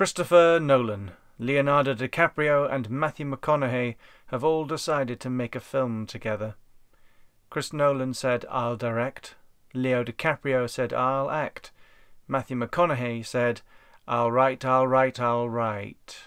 Christopher Nolan, Leonardo DiCaprio, and Matthew McConaughey have all decided to make a film together. Chris Nolan said, I'll direct. Leo DiCaprio said, I'll act. Matthew McConaughey said, I'll write, I'll write, I'll write.